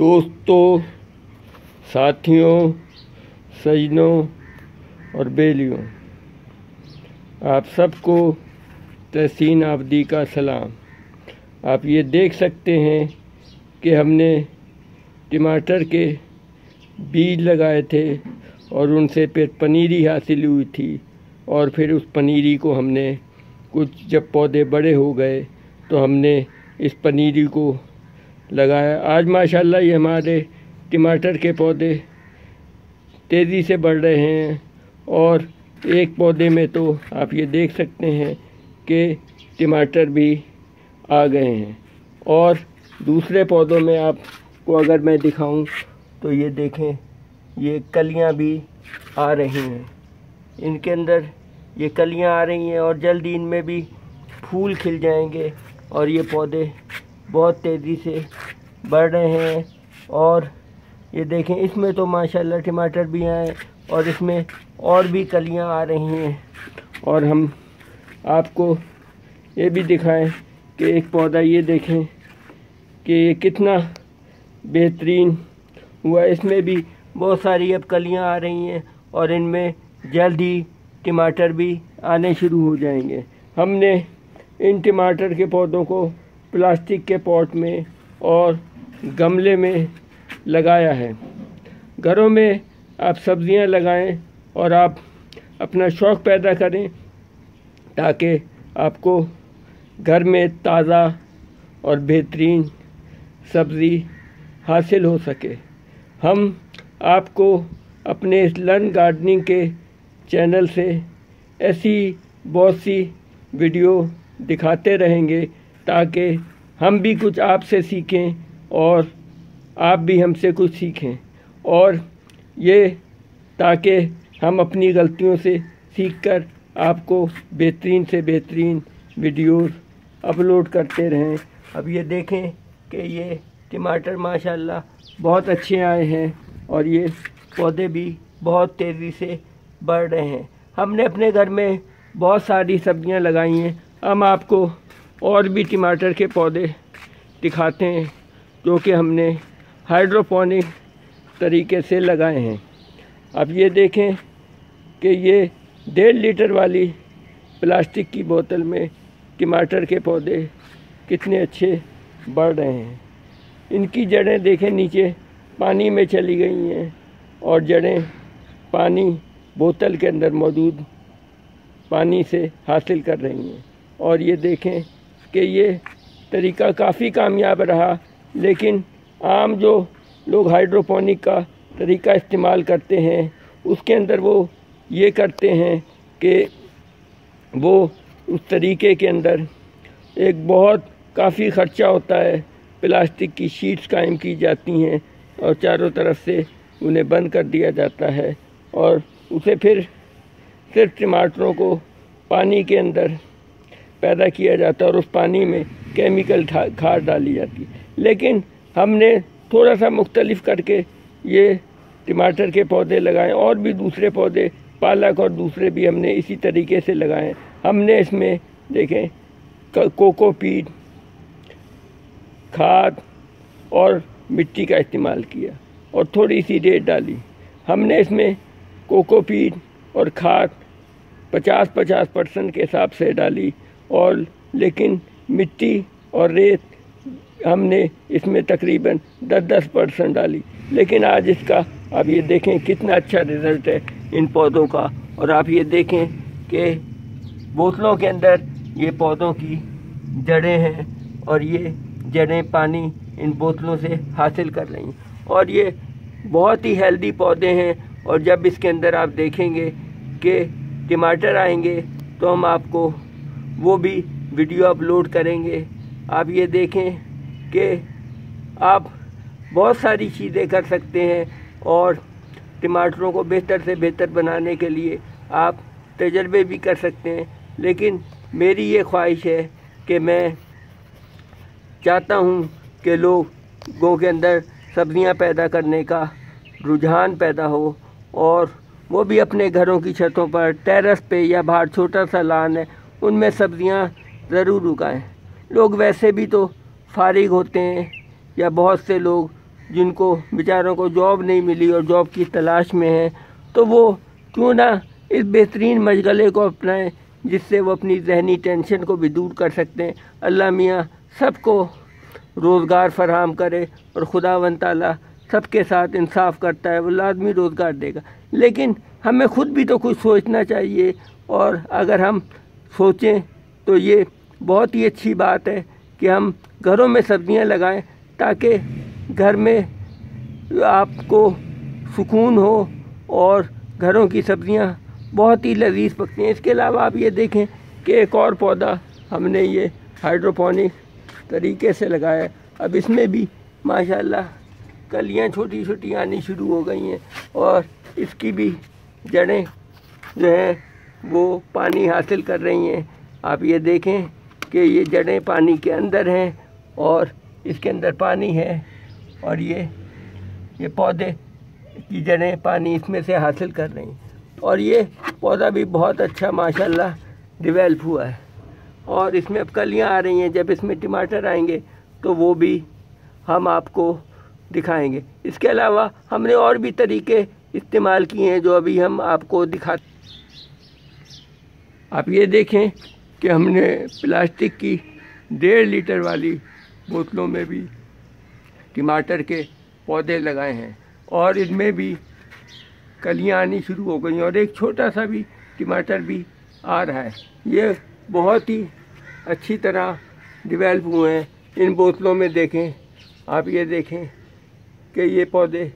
दोस्तों, साथियों, सजनों और बेलियों, आप सबको तहसीन आबदी का सलाम। आप ये देख सकते हैं कि हमने टमाटर के बीज लगाए थे और उनसे फिर पनीरी हासिल हुई थी और फिर उस पनीरी को हमने कुछ जब पौधे बड़े हो गए तो हमने इस पनीरी को लगाया। आज माशाल्लाह ये हमारे टमाटर के पौधे तेज़ी से बढ़ रहे हैं और एक पौधे में तो आप ये देख सकते हैं कि टमाटर भी आ गए हैं। और दूसरे पौधों में आपको अगर मैं दिखाऊँ तो ये देखें, ये कलियाँ भी आ रही हैं। इनके अंदर ये कलियाँ आ रही हैं और जल्दी इनमें भी फूल खिल जाएँगे और ये पौधे बहुत तेज़ी से बढ़ रहे हैं। और ये देखें, इसमें तो माशाल्लाह टमाटर भी आए और इसमें और भी कलियाँ आ रही हैं। और हम आपको ये भी दिखाएँ कि एक पौधा ये देखें कि ये कितना बेहतरीन हुआ। इसमें भी बहुत सारी अब कलियाँ आ रही हैं और इनमें जल्द ही टमाटर भी आने शुरू हो जाएँगे। हमने इन टमाटर के पौधों को प्लास्टिक के पॉट में और गमले में लगाया है। घरों में आप सब्ज़ियाँ लगाएँ और आप अपना शौक़ पैदा करें ताकि आपको घर में ताज़ा और बेहतरीन सब्ज़ी हासिल हो सके। हम आपको अपने इस लर्न गार्डनिंग के चैनल से ऐसी बहुत सी वीडियो दिखाते रहेंगे ताकि हम भी कुछ आपसे सीखें और आप भी हमसे कुछ सीखें। और ये ताकि हम अपनी गलतियों से सीखकर आपको बेहतरीन से बेहतरीन वीडियोस अपलोड करते रहें। अब ये देखें कि ये टमाटर माशाल्लाह बहुत अच्छे आए हैं और ये पौधे भी बहुत तेज़ी से बढ़ रहे हैं। हमने अपने घर में बहुत सारी सब्ज़ियाँ लगाई हैं। हम आपको और भी टमाटर के पौधे दिखाते हैं, जो कि हमने हाइड्रोपोनिक तरीके से लगाए हैं। अब ये देखें कि ये डेढ़ लीटर वाली प्लास्टिक की बोतल में टमाटर के पौधे कितने अच्छे बढ़ रहे हैं। इनकी जड़ें देखें, नीचे पानी में चली गई हैं और जड़ें पानी बोतल के अंदर मौजूद पानी से हासिल कर रही हैं। और ये देखें कि ये तरीका काफ़ी कामयाब रहा, लेकिन आम जो लोग हाइड्रोपोनिक का तरीका इस्तेमाल करते हैं, उसके अंदर वो ये करते हैं कि वो उस तरीके के अंदर एक बहुत काफ़ी ख़र्चा होता है, प्लास्टिक की शीट्स कायम की जाती हैं और चारों तरफ़ से उन्हें बंद कर दिया जाता है और उसे फिर सिर्फ़ टमाटरों को पानी के अंदर पैदा किया जाता है और उस पानी में केमिकल खाद डाली जाती है। लेकिन हमने थोड़ा सा मुख्तलिफ़ करके ये टमाटर के पौधे लगाए और भी दूसरे पौधे, पालक और दूसरे भी हमने इसी तरीके से लगाए। हमने इसमें देखें कोकोपीट खाद और मिट्टी का इस्तेमाल किया और थोड़ी सी रेत डाली। हमने इसमें कोकोपीट और खाद पचास पचास परसेंट के हिसाब से डाली और लेकिन मिट्टी और रेत हमने इसमें तकरीबन 10-10 परसेंट डाली। लेकिन आज इसका आप ये देखें कितना अच्छा रिज़ल्ट है इन पौधों का। और आप ये देखें कि बोतलों के अंदर ये पौधों की जड़ें हैं और ये जड़ें पानी इन बोतलों से हासिल कर रही हैं। और ये बहुत ही हेल्दी पौधे हैं। और जब इसके अंदर आप देखेंगे कि टमाटर आएँगे तो हम आपको वो भी वीडियो अपलोड करेंगे। आप ये देखें कि आप बहुत सारी चीज़ें कर सकते हैं और टमाटरों को बेहतर से बेहतर बनाने के लिए आप तजर्बे भी कर सकते हैं। लेकिन मेरी ये ख्वाहिश है कि मैं चाहता हूँ कि लोगों के अंदर सब्ज़ियाँ पैदा करने का रुझान पैदा हो और वो भी अपने घरों की छतों पर, टेरेस पे या बाहर छोटा सा लान है उनमें सब्ज़ियाँ ज़रूर उगाएँ। लोग वैसे भी तो फारिग होते हैं, या बहुत से लोग जिनको बेचारों को जॉब नहीं मिली और जॉब की तलाश में हैं तो वो क्यों ना इस बेहतरीन मशगले को अपनाएँ, जिससे वो अपनी जहनी टेंशन को भी दूर कर सकते हैं। अल्लाह मियाँ सबको रोज़गार फराहम करे और खुदा वन ताला सबके साथ इंसाफ करता है, वो लाजमी रोज़गार देगा। लेकिन हमें खुद भी तो कुछ सोचना चाहिए, और अगर हम सोचें तो ये बहुत ही अच्छी बात है कि हम घरों में सब्ज़ियाँ लगाएँ ताकि घर में आपको सुकून हो और घरों की सब्ज़ियाँ बहुत ही लजीज पकती हैं। इसके अलावा आप ये देखें कि एक और पौधा हमने ये हाइड्रोपोनिक तरीके से लगाया अब इसमें भी माशाल्लाह कलियाँ छोटी छोटी आनी शुरू हो गई हैं और इसकी भी जड़ें जो हैं वो पानी हासिल कर रही हैं। आप ये देखें कि ये जड़ें पानी के अंदर हैं और इसके अंदर पानी है और ये ये पौधे की जड़ें पानी इसमें से हासिल कर रही हैं। और ये पौधा भी बहुत अच्छा माशाल्लाह डिवेल्प हुआ है। और इसमें अब कलियाँ आ रही हैं। जब इसमें टमाटर आएँगे तो वो भी हम आपको दिखाएँगे। इसके अलावा हमने और भी तरीके इस्तेमाल किए हैं जो अभी हम आपको दिखा आप ये देखें कि हमने प्लास्टिक की डेढ़ लीटर वाली बोतलों में भी टमाटर के पौधे लगाए हैं और इनमें भी कलियाँ आनी शुरू हो गई और एक छोटा सा भी टमाटर भी आ रहा है। ये बहुत ही अच्छी तरह डिवेल्प हुए हैं। इन बोतलों में देखें, आप ये देखें कि ये पौधे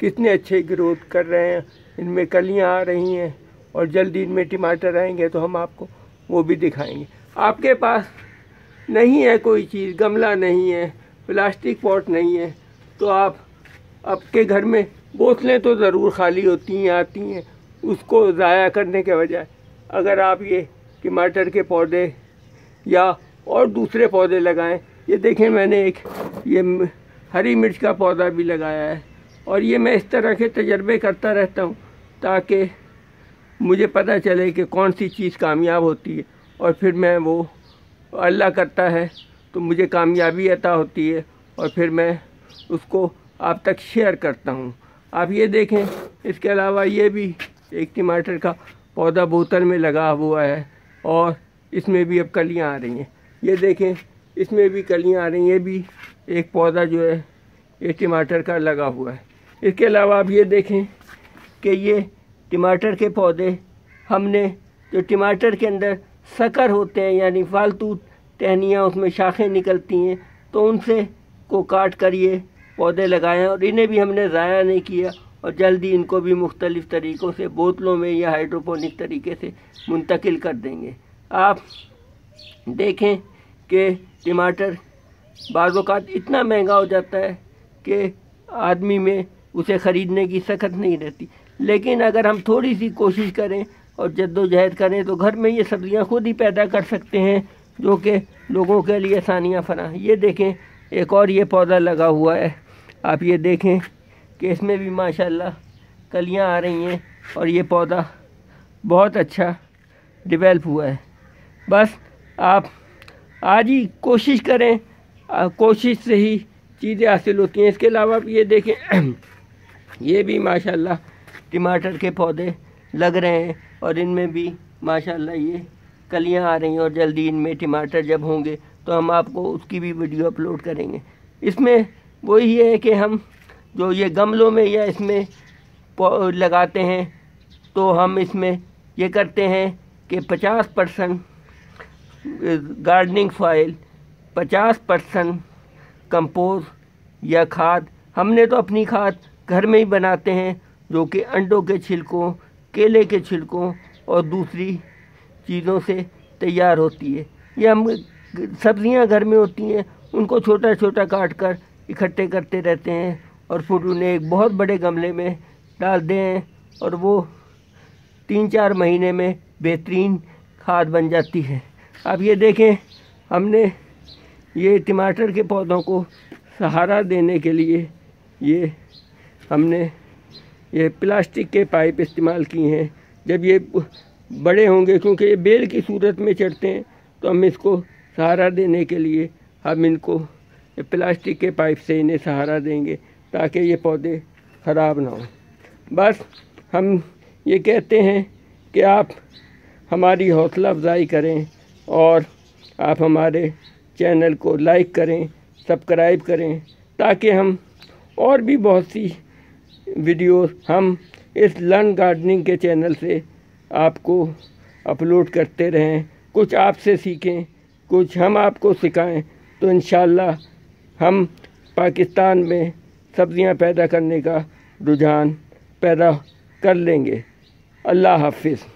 कितने अच्छे ग्रोथ कर रहे हैं। इनमें कलियाँ आ रही हैं। और जल्दी इनमें टमाटर आएँगे तो हम आपको वो भी दिखाएँगे। आपके पास नहीं है कोई चीज़, गमला नहीं है, प्लास्टिक पॉट नहीं है तो आप आपके घर में बोतलें तो ज़रूर खाली होती हैं, आती हैं, उसको ज़ाया करने के बजाय। अगर आप ये टमाटर के पौधे या और दूसरे पौधे लगाएँ, ये देखें मैंने एक, ये हरी मिर्च का पौधा भी लगाया है। और ये मैं इस तरह के तजर्बे करता रहता हूँ ताकि मुझे पता चले कि कौन सी चीज़ कामयाब होती है। और फिर मैं वो अल्लाह करता है तो मुझे कामयाबी अता होती है, और फिर मैं उसको आप तक शेयर करता हूँ। आप ये देखें, इसके अलावा ये भी, एक टमाटर का पौधा बोतल में लगा हुआ है, और इसमें भी अब कलियाँ आ रही हैं। ये देखें, इसमें भी कलियाँ आ रही हैं, ये भी एक पौधा जो है, ये टमाटर का लगा हुआ है। इसके अलावा आप ये देखें कि ये टमाटर के पौधे हमने जो टमाटर के अंदर शकर होते हैं, यानी फालतू टहनियाँ, उसमें शाखें निकलती हैं तो उनसे को काट कर ये पौधे लगाए, और इन्हें भी हमने ज़ाया नहीं किया, और जल्दी इनको भी मुख्तलिफ़ तरीक़ों से, बोतलों में या हाइड्रोपोनिक तरीके से मुंतकिल कर देंगे। आप देखें कि टमाटर बाज़ात इतना महँगा हो जाता है कि आदमी में उसे ख़रीदने की सख्त नहीं रहती। लेकिन अगर हम थोड़ी सी कोशिश करें और जद्दोजहद करें तो घर में ये सब्ज़ियाँ खुद ही पैदा कर सकते हैं जो कि लोगों के लिए आसानियाँ फरा ये देखें एक और ये पौधा लगा हुआ है। आप ये देखें कि इसमें भी माशाल्लाह कलियाँ आ रही हैं और ये पौधा बहुत अच्छा डिवेल्प हुआ है। बस आप आज ही कोशिश करें आ, कोशिश से ही चीज़ें हासिल होती हैं। इसके अलावा आप ये देखें ये भी माशाल्लाह टमाटर के पौधे लग रहे हैं और इनमें भी, माशाल्लाह, ये कलियाँ आ रही हैं और जल्दी इनमें टमाटर जब होंगे तो हम आपको उसकी भी वीडियो अपलोड करेंगे। इसमें वही है कि हम जो ये गमलों में या इसमें लगाते हैं तो हम इसमें ये करते हैं कि 50 percent gardening foil 50 percent compost या खाद। हमने तो अपनी खाद घर में ही बनाते हैं जो कि अंडों के छिलकों, केले के छिलकों और दूसरी चीज़ों से तैयार होती है। ये हम सब्ज़ियाँ घर में होती हैं, उनको छोटा छोटा काट कर इकट्ठे करते रहते हैं और फिर उन्हें एक बहुत बड़े गमले में डाल दें और वो तीन चार महीने में बेहतरीन खाद बन जाती है। अब ये देखें, हमने ये टमाटर के पौधों को सहारा देने के लिए ये हमने ये प्लास्टिक के पाइप इस्तेमाल किए हैं। जब ये बड़े होंगे, क्योंकि ये बेल की सूरत में चढ़ते हैं तो हम इसको सहारा देने के लिए हम इनको प्लास्टिक के पाइप से इन्हें सहारा देंगे, ताकि ये पौधे ख़राब ना हों। बस हम ये कहते हैं कि आप हमारी हौसला अफजाई करें और आप हमारे चैनल को लाइक करें, सब्सक्राइब करें, ताकि हम और भी बहुत सी वीडियो हम इस लर्न गार्डनिंग के चैनल से आपको अपलोड करते रहें। कुछ आपसे सीखें, कुछ हम आपको सिखाएँ तो इन हम पाकिस्तान में सब्ज़ियाँ पैदा करने का रुझान पैदा कर लेंगे। अल्लाह हाफिज़।